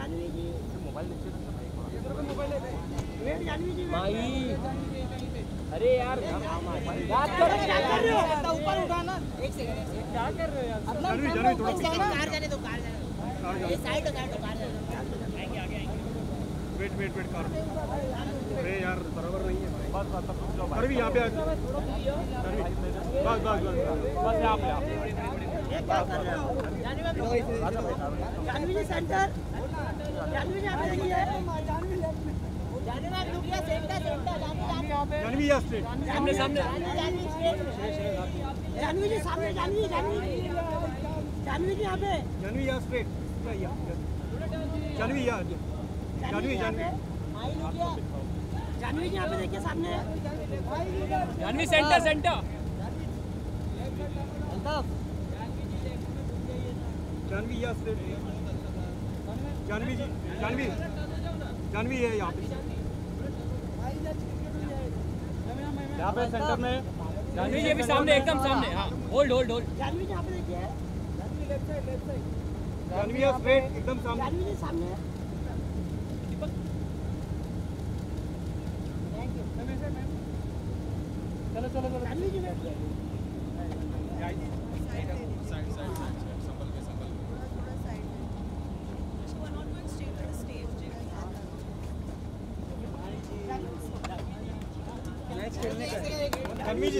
जानवी जी mobile अरे यार बात कर क्या कर रहे हो? ऊपर उठाना एक सेकंड क्या कर रहे हो यार? अपना जानवी, थोड़ा सेकंड कार जाने दो कार जाने दो। ये साइड हो साइड हो कार जाने दो। वेट वेट वेट कर। अरे यार बराबर नहीं है बस बस सब लोग अरे भी यहाँ पे बस बस बस बस। यहाँ पे आप ये क्या कर रहे हो? जानवी जानवी जी सेंटर। जानवी सामने जानवी जानवी जानवी जानवी जी पे जानवी स्ट्रेट जानवी जानवी जानवी जानवी जी पे देखिए सामने जानवी सेंटर सेंटर। जानवी यहाँ स्ट्रेट जानवी जी जानवी। जानवी है यहाँ पे। यहाँ पे सेंटर में। जानवी जी भी सामने एकदम सामने हाँ। होल्ड होल्ड होल्ड जानवी यहाँ पे देखिए जानवी यहाँ स्ट्रेट एकदम सामने। जानवी सामने। चलो चलो चलो। जानवी जी बैठ जानवी जी